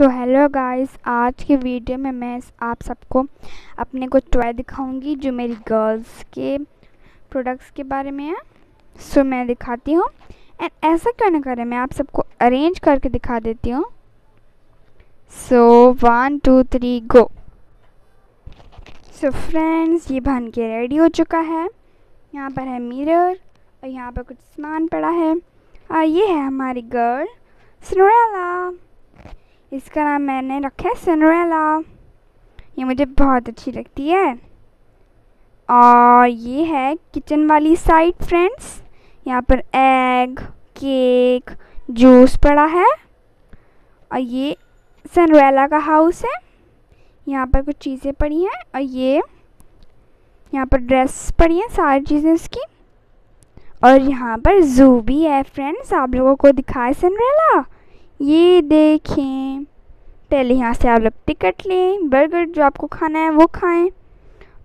So hello guys आज की video में मैं आप सबको अपने कुछ टॉय दिखाऊँगी जो मेरी गर्ल्स के प्रोडक्ट्स के बारे में है। सो so, मैं दिखाती हूँ। एंड ऐसा क्यों ना करें? मैं आप सबको अरेंज करके दिखा देती हूँ। So one two three go so friends ये बन के रेडी हो चुका है। यहाँ पर है मिरर और यहाँ पर कुछ सामान पड़ा है। और ये है हमारी गर्ल इसका नाम मैंने रखा है सिनोरेला ये मुझे बहुत अच्छी लगती है। और ये है किचन वाली साइड, फ्रेंड्स। यहाँ पर एग, केक, जूस पड़ा है। और ये सनरेला का हाउस है। यहाँ पर कुछ चीज़ें पड़ी हैं। और ये, यहाँ पर ड्रेस पड़ी हैं सारी चीज़ें इसकी। और यहाँ पर जू भी है, फ्रेंड्स। आप लोगों को दिखाए सनरेला ये देखें। पहले यहाँ से आप लोग टिकट लें, बर्गर जो आपको खाना है वो खाएँ।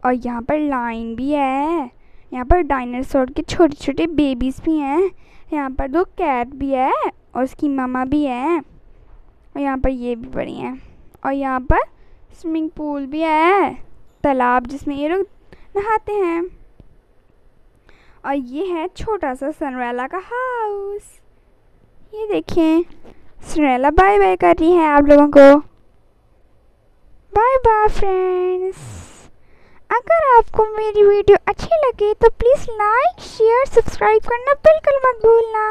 और यहाँ पर लाइन भी है। यहाँ पर डायनासोर के छोटे छोटे बेबीज़ भी हैं। यहाँ पर दो कैट भी है और उसकी मामा भी है। और यहाँ पर ये भी बड़ी हैं। और यहाँ पर स्विमिंग पूल भी है। तालाब जिसमें ये लोग नहाते हैं। और ये है छोटा सा सनरेला का हाउस ये देखें। सनरेला बाय बाय कर रही है आप लोगों को। बाय बाय फ्रेंड्स अगर आपको मेरी वीडियो अच्छी लगे तो प्लीज़ लाइक शेयर सब्सक्राइब करना बिल्कुल मत भूलना।